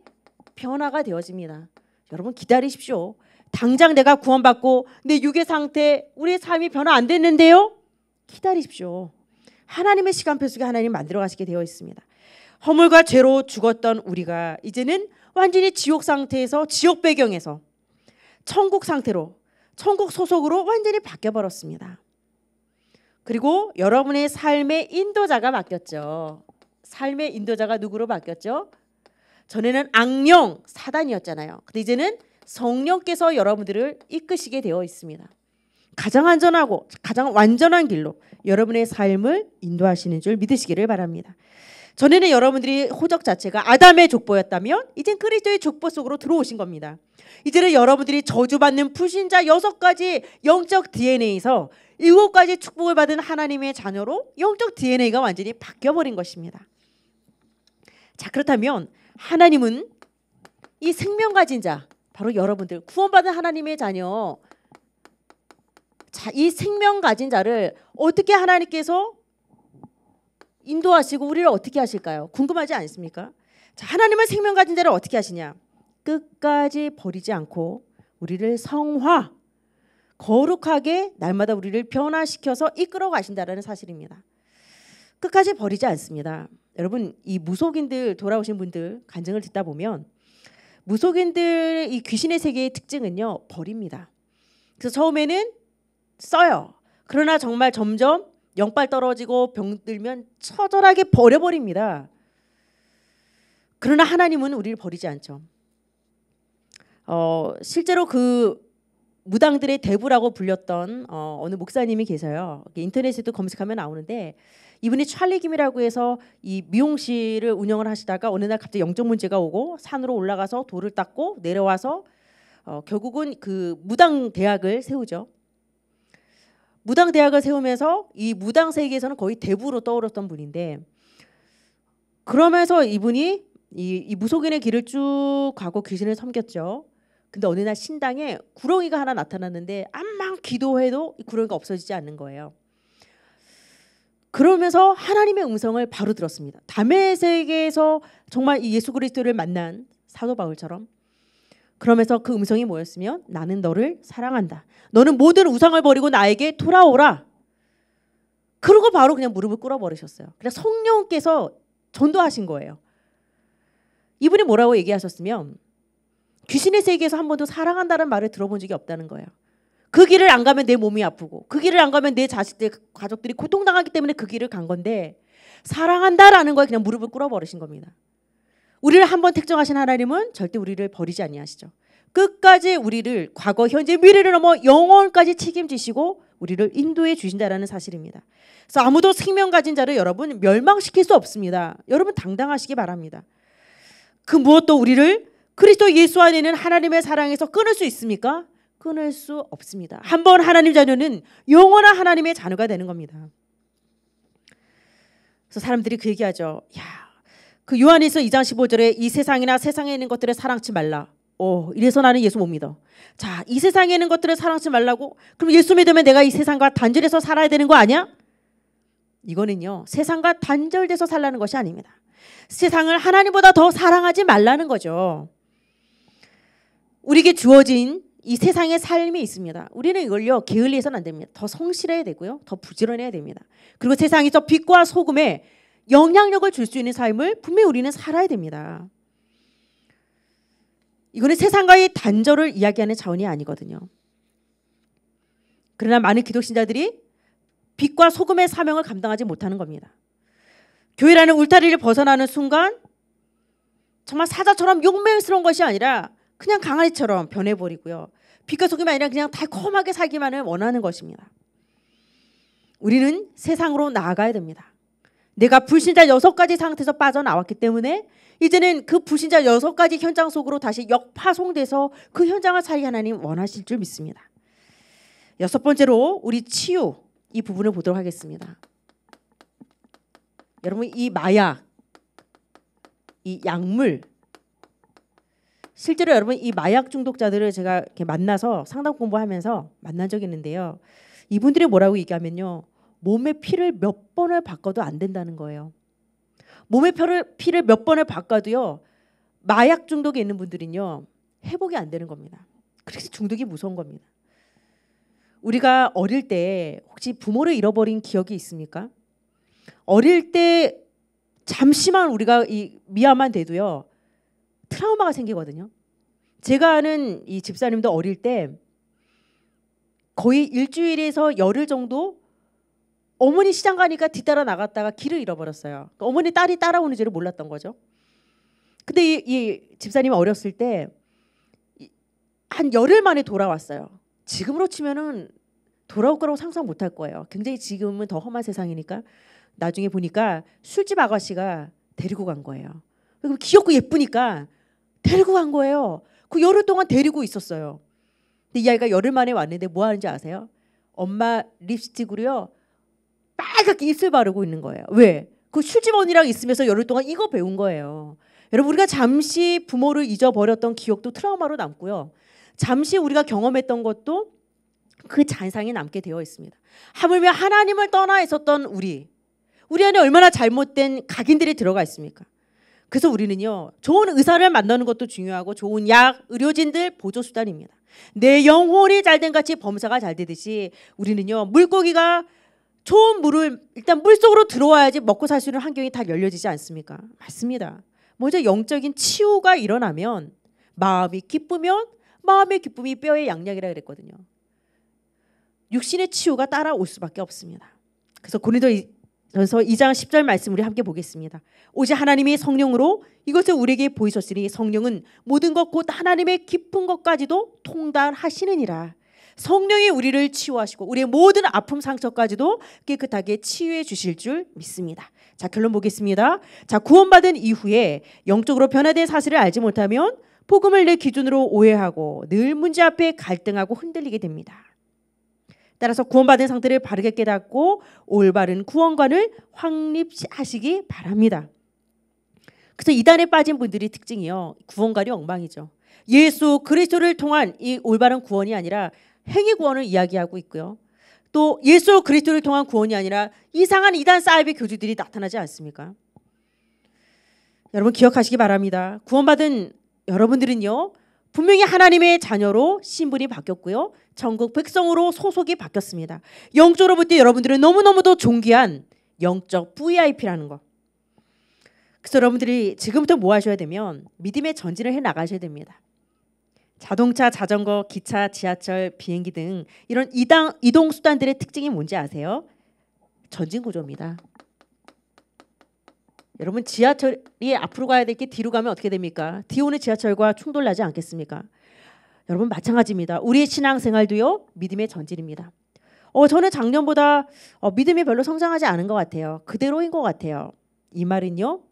변화가 되어집니다. 여러분 기다리십시오. 당장 내가 구원받고 내 육의 상태, 우리의 삶이 변화 안 됐는데요. 기다리십시오. 하나님의 시간표 속에 하나님 만들어 가시게 되어 있습니다. 허물과 죄로 죽었던 우리가 이제는 완전히 지옥 상태에서 지옥 배경에서 천국 상태로 천국 소속으로 완전히 바뀌어 버렸습니다. 그리고 여러분의 삶의 인도자가 바뀌었죠. 삶의 인도자가 누구로 바뀌었죠? 전에는 악령 사단이었잖아요. 근데 이제는 성령께서 여러분들을 이끄시게 되어 있습니다. 가장 안전하고 가장 완전한 길로 여러분의 삶을 인도하시는 줄 믿으시기를 바랍니다. 전에는 여러분들이 호적 자체가 아담의 족보였다면 이젠 그리스도의 족보 속으로 들어오신 겁니다. 이제는 여러분들이 저주받는 불신자 여섯 가지 영적 DNA에서 일곱 가지 축복을 받은 하나님의 자녀로 영적 DNA가 완전히 바뀌어 버린 것입니다. 자, 그렇다면 하나님은 이 생명 가진 자 바로 여러분들 구원받은 하나님의 자녀 자, 이 생명 가진 자를 어떻게 하나님께서 인도하시고 우리를 어떻게 하실까요? 궁금하지 않습니까? 자, 하나님은 생명 가진 자를 어떻게 하시냐? 끝까지 버리지 않고 우리를 성화 거룩하게 날마다 우리를 변화시켜서 이끌어 가신다라는 사실입니다. 끝까지 버리지 않습니다. 여러분 이 무속인들 돌아오신 분들 간증을 듣다 보면 무속인들 이 귀신의 세계의 특징은요 버립니다. 그래서 처음에는 써요. 그러나 정말 점점 영빨 떨어지고 병들면 처절하게 버려버립니다. 그러나 하나님은 우리를 버리지 않죠. 어, 실제로 그 무당들의 대부라고 불렸던 어, 어느 목사님이 계세요. 인터넷에도 검색하면 나오는데 이분이 찰리 김이라고 해서 이 미용실을 운영을 하시다가 어느 날 갑자기 영적 문제가 오고 산으로 올라가서 돌을 닦고 내려와서 어, 결국은 그 무당 대학을 세우죠. 무당 대학을 세우면서 이 무당 세계에서는 거의 대부로 떠올랐던 분인데 그러면서 이분이 이, 이 무속인의 길을 쭉 가고 귀신을 섬겼죠. 근데 어느 날 신당에 구렁이가 하나 나타났는데 암만 기도해도 이 구렁이가 없어지지 않는 거예요. 그러면서 하나님의 음성을 바로 들었습니다. 담의 세계에서 정말 이 예수 그리스도를 만난 사도 바울처럼 그러면서 그 음성이 뭐였으면 나는 너를 사랑한다. 너는 모든 우상을 버리고 나에게 돌아오라. 그러고 바로 그냥 무릎을 꿇어 버리셨어요. 그냥 성령께서 전도하신 거예요. 이분이 뭐라고 얘기하셨으면 귀신의 세계에서 한 번도 사랑한다는 말을 들어본 적이 없다는 거예요. 그 길을 안 가면 내 몸이 아프고 그 길을 안 가면 내 자식들 가족들이 고통당하기 때문에 그 길을 간 건데 사랑한다라는 거에 그냥 무릎을 꿇어 버리신 겁니다. 우리를 한번 택정하신 하나님은 절대 우리를 버리지 아니하시죠. 끝까지 우리를 과거, 현재, 미래를 넘어 영원까지 책임지시고 우리를 인도해 주신다라는 사실입니다. 그래서 아무도 생명 가진 자를 여러분 멸망시킬 수 없습니다. 여러분 당당하시기 바랍니다. 그 무엇도 우리를 그리스도 예수 안에 는 하나님의 사랑에서 끊을 수 있습니까? 끊을 수 없습니다. 한 번 하나님 자녀는 영원한 하나님의 자녀가 되는 겁니다. 그래서 사람들이 그 얘기하죠. 야, 그 요한에서 2장 15절에 이 세상이나 세상에 있는 것들을 사랑치 말라. 오, 이래서 나는 예수 못 믿어. 자, 이 세상에 있는 것들을 사랑치 말라고? 그럼 예수 믿으면 내가 이 세상과 단절해서 살아야 되는 거 아니야? 이거는요, 세상과 단절돼서 살라는 것이 아닙니다. 세상을 하나님보다 더 사랑하지 말라는 거죠. 우리에게 주어진 이 세상의 삶이 있습니다. 우리는 이걸요 게을리해서는 안 됩니다. 더 성실해야 되고요, 더 부지런해야 됩니다. 그리고 세상에서 빛과 소금에 영향력을 줄 수 있는 삶을 분명히 우리는 살아야 됩니다. 이거는 세상과의 단절을 이야기하는 자원이 아니거든요. 그러나 많은 기독신자들이 빛과 소금의 사명을 감당하지 못하는 겁니다. 교회라는 울타리를 벗어나는 순간 정말 사자처럼 용맹스러운 것이 아니라 그냥 강아지처럼 변해버리고요. 빛과 소금이 아니라 그냥 달콤하게 살기만을 원하는 것입니다. 우리는 세상으로 나아가야 됩니다. 내가 불신자 여섯 가지 상태에서 빠져나왔기 때문에 이제는 그 불신자 여섯 가지 현장 속으로 다시 역파송돼서 그 현장을 살이 하나님 원하실 줄 믿습니다. 여섯 번째로 우리 치유 이 부분을 보도록 하겠습니다. 여러분 이 마약, 이 약물 실제로 여러분 이 마약 중독자들을 제가 이렇게 만나서 상담 공부하면서 만난 적이 있는데요. 이분들이 뭐라고 얘기하면요. 몸의 피를 몇 번을 바꿔도 안 된다는 거예요. 몸의 피를, 피를 몇 번을 바꿔도요. 마약 중독에 있는 분들은요. 회복이 안 되는 겁니다. 그래서 중독이 무서운 겁니다. 우리가 어릴 때 혹시 부모를 잃어버린 기억이 있습니까? 어릴 때 잠시만 우리가 이 미아만 돼도요. 트라우마가 생기거든요. 제가 아는 이 집사님도 어릴 때 거의 일주일에서 열흘 정도 어머니 시장 가니까 뒤따라 나갔다가 길을 잃어버렸어요. 그러니까 어머니 딸이 따라오는 줄을 몰랐던 거죠. 근데 이, 이 집사님이 어렸을 때 한 열흘 만에 돌아왔어요. 지금으로 치면은 돌아올 거라고 상상 못 할 거예요. 굉장히 지금은 더 험한 세상이니까 나중에 보니까 술집 아가씨가 데리고 간 거예요. 귀엽고 예쁘니까 데리고 간 거예요. 그 열흘 동안 데리고 있었어요. 근데 이 아이가 열흘 만에 왔는데 뭐 하는지 아세요? 엄마 립스틱으로요. 빨갛게 입술 바르고 있는 거예요. 왜? 그 술집 언니랑 있으면서 열흘 동안 이거 배운 거예요. 여러분 우리가 잠시 부모를 잊어버렸던 기억도 트라우마로 남고요. 잠시 우리가 경험했던 것도 그 잔상이 남게 되어 있습니다. 하물며 하나님을 떠나 있었던 우리, 우리 안에 얼마나 잘못된 각인들이 들어가 있습니까? 그래서 우리는요 좋은 의사를 만나는 것도 중요하고 좋은 약, 의료진들 보조 수단입니다. 내 영혼이 잘 된 같이 범사가 잘 되듯이 우리는요 물고기가 좋은 물을 일단 물 속으로 들어와야지 먹고 살 수 있는 환경이 다 열려지지 않습니까? 맞습니다. 먼저 영적인 치유가 일어나면 마음이 기쁘면 마음의 기쁨이 뼈의 양약이라 그랬거든요. 육신의 치유가 따라올 수밖에 없습니다. 그래서 고린도 전서 2장 10절 말씀 우리 함께 보겠습니다. 오직 하나님이 성령으로 이것을 우리에게 보이셨으니 성령은 모든 것 곧 하나님의 깊은 것까지도 통달하시느니라. 성령이 우리를 치유하시고 우리의 모든 아픔 상처까지도 깨끗하게 치유해 주실 줄 믿습니다. 자, 결론 보겠습니다. 자, 구원받은 이후에 영적으로 변화된 사실을 알지 못하면 복음을 내 기준으로 오해하고 늘 문제 앞에 갈등하고 흔들리게 됩니다. 따라서 구원받은 상태를 바르게 깨닫고 올바른 구원관을 확립하시기 바랍니다. 그래서 이단에 빠진 분들이 특징이요. 구원관이 엉망이죠. 예수 그리스도를 통한 이 올바른 구원이 아니라 행위 구원을 이야기하고 있고요. 또 예수 그리스도를 통한 구원이 아니라 이상한 이단 사이비 교주들이 나타나지 않습니까? 여러분 기억하시기 바랍니다. 구원받은 여러분들은요. 분명히 하나님의 자녀로 신분이 바뀌었고요. 전국 백성으로 소속이 바뀌었습니다. 영적으로 볼 때 여러분들은 너무너무도 존귀한 영적 VIP라는 거. 그래서 여러분들이 지금부터 뭐 하셔야 되면 믿음의 전진을 해 나가셔야 됩니다. 자동차, 자전거, 기차, 지하철, 비행기 등 이런 이동 수단들의 특징이 뭔지 아세요? 전진 구조입니다. 여러분 지하철이 앞으로 가야 될 게 뒤로 가면 어떻게 됩니까? 뒤 오는 지하철과 충돌나지 않겠습니까? 여러분 마찬가지입니다. 우리의 신앙생활도요 믿음의 전진입니다. 어 저는 작년보다 어, 믿음이 별로 성장하지 않은 것 같아요. 그대로인 것 같아요. 이 말은요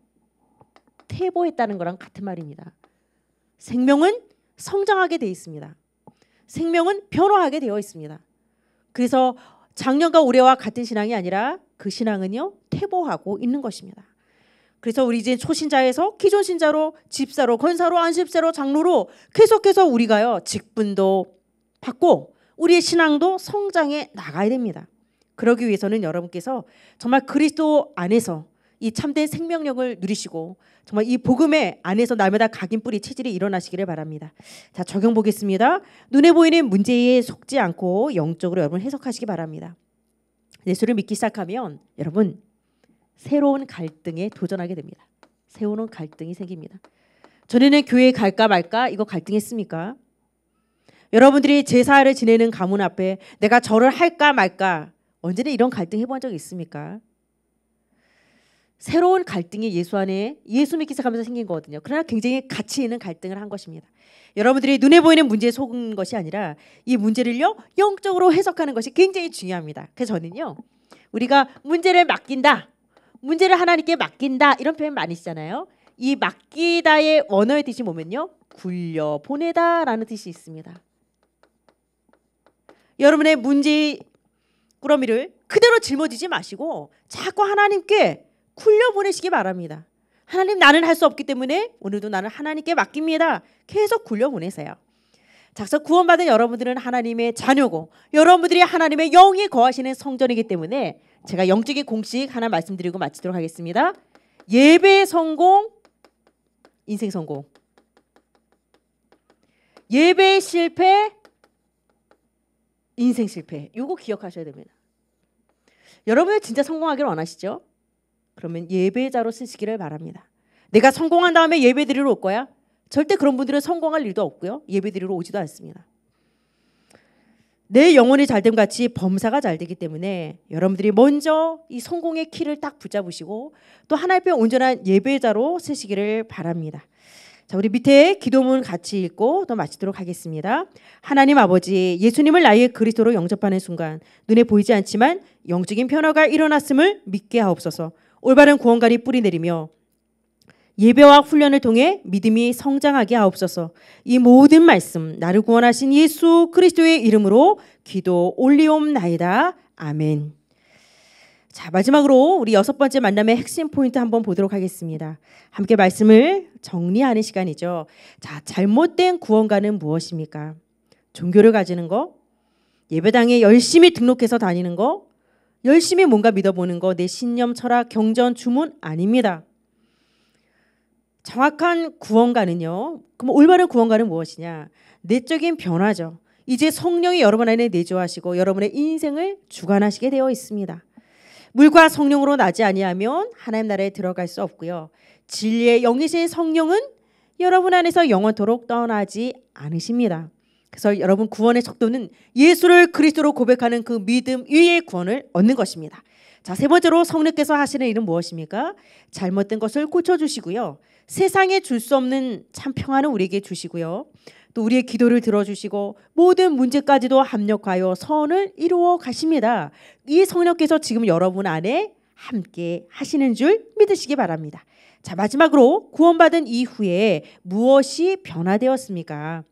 퇴보했다는 거랑 같은 말입니다. 생명은 성장하게 돼 있습니다. 생명은 변화하게 되어 있습니다. 그래서 작년과 올해와 같은 신앙이 아니라 그 신앙은요 퇴보하고 있는 것입니다. 그래서 우리 이제 초신자에서 기존 신자로 집사로 권사로 안십사로 장로로 계속해서 우리가요 직분도 받고 우리의 신앙도 성장해 나가야 됩니다. 그러기 위해서는 여러분께서 정말 그리스도 안에서 이 참된 생명력을 누리시고 정말 이 복음의 안에서 날마다 각인 뿌리 체질이 일어나시기를 바랍니다. 자 적용 보겠습니다. 눈에 보이는 문제에 속지 않고 영적으로 여러분 해석하시기 바랍니다. 예수를 믿기 시작하면 여러분 새로운 갈등에 도전하게 됩니다. 새로운 갈등이 생깁니다. 전에는 교회 갈까 말까 이거 갈등했습니까? 여러분들이 제사를 지내는 가문 앞에 내가 절을 할까 말까 언제나 이런 갈등 해본 적 있습니까? 새로운 갈등이 예수 안에 예수 믿기 시작하면서 생긴 거거든요. 그러나 굉장히 가치 있는 갈등을 한 것입니다. 여러분들이 눈에 보이는 문제에 속은 것이 아니라 이 문제를요 영적으로 해석하는 것이 굉장히 중요합니다. 그래서 저는요 우리가 문제를 맡긴다 문제를 하나님께 맡긴다 이런 표현 많이 쓰잖아요. 이 맡기다의 원어의 뜻이 뭐면요. 굴려 보내다라는 뜻이 있습니다. 여러분의 문제 꾸러미를 그대로 짊어지지 마시고 자꾸 하나님께 굴려 보내시기 바랍니다. 하나님 나는 할 수 없기 때문에 오늘도 나는 하나님께 맡깁니다. 계속 굴려 보내세요. 작서 구원받은 여러분들은 하나님의 자녀고 여러분들이 하나님의 영이 거하시는 성전이기 때문에 제가 영적인 공식 하나 말씀드리고 마치도록 하겠습니다. 예배 성공, 인생 성공. 예배 실패, 인생 실패. 요거 기억하셔야 됩니다. 여러분은 진짜 성공하기를 원하시죠? 그러면 예배자로 쓰시기를 바랍니다. 내가 성공한 다음에 예배 드리러 올 거야? 절대 그런 분들은 성공할 일도 없고요. 예배 드리러 오지도 않습니다. 내 영혼이 잘됨 같이 범사가 잘 되기 때문에 여러분들이 먼저 이 성공의 키를 딱 붙잡으시고 또 하나님 앞에 온전한 예배자로 쓰시기를 바랍니다. 자, 우리 밑에 기도문 같이 읽고 또 마치도록 하겠습니다. 하나님 아버지, 예수님을 나의 그리스도로 영접하는 순간 눈에 보이지 않지만 영적인 변화가 일어났음을 믿게 하옵소서. 올바른 구원관이 뿌리 내리며 예배와 훈련을 통해 믿음이 성장하게 하옵소서. 이 모든 말씀 나를 구원하신 예수 그리스도의 이름으로 기도 올리옵나이다. 아멘. 자, 마지막으로 우리 여섯 번째 만남의 핵심 포인트 한번 보도록 하겠습니다. 함께 말씀을 정리하는 시간이죠. 자, 잘못된 구원가는 무엇입니까? 종교를 가지는 거, 예배당에 열심히 등록해서 다니는 거, 열심히 뭔가 믿어보는 거, 내 신념, 철학, 경전, 주문 아닙니다. 정확한 구원가는요. 그럼 올바른 구원가는 무엇이냐? 내적인 변화죠. 이제 성령이 여러분 안에 내주하시고 여러분의 인생을 주관하시게 되어 있습니다. 물과 성령으로 나지 아니하면 하나님 나라에 들어갈 수 없고요. 진리의 영이신 성령은 여러분 안에서 영원토록 떠나지 않으십니다. 그래서 여러분 구원의 속도는 예수를 그리스도로 고백하는 그 믿음 위의 구원을 얻는 것입니다. 자, 세 번째로 성령께서 하시는 일은 무엇입니까? 잘못된 것을 고쳐 주시고요. 세상에 줄 수 없는 참 평안을 우리에게 주시고요. 또 우리의 기도를 들어주시고 모든 문제까지도 합력하여 선을 이루어 가십니다. 이 성령께서 지금 여러분 안에 함께 하시는 줄 믿으시기 바랍니다. 자, 마지막으로 구원받은 이후에 무엇이 변화되었습니까?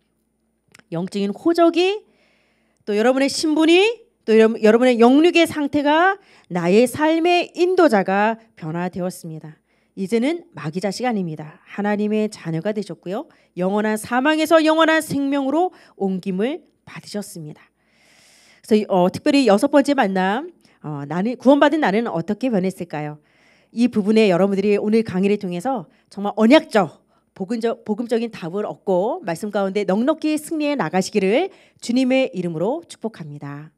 영적인 호적이 또 여러분의 신분이 또 여러분의 영육의 상태가 나의 삶의 인도자가 변화되었습니다. 이제는 마귀자 시간입니다. 하나님의 자녀가 되셨고요. 영원한 사망에서 영원한 생명으로 옮김을 받으셨습니다. 그래서 어, 특별히 여섯 번째 만남 어, 나는 구원받은 나는 어떻게 변했을까요? 이 부분에 여러분들이 오늘 강의를 통해서 정말 언약적 복음적, 복음적인 답을 얻고 말씀 가운데 넉넉히 승리해 나가시기를 주님의 이름으로 축복합니다.